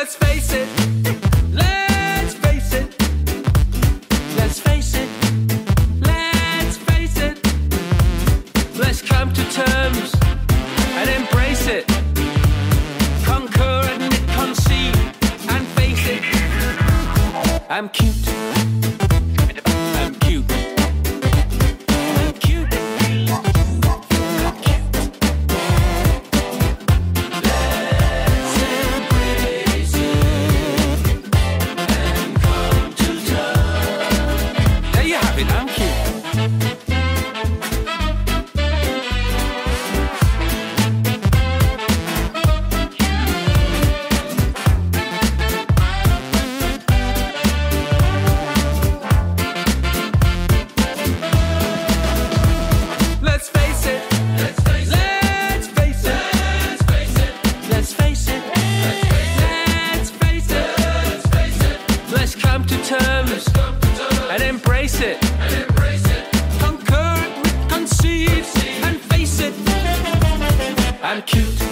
let's face it. Let's face it. Let's face it. Let's face it. Let's come to terms and embrace it. Conquer, admit, and face it. I'm cute. Terms and embrace it. Conquer, conceive, and face it. I'm. Cute,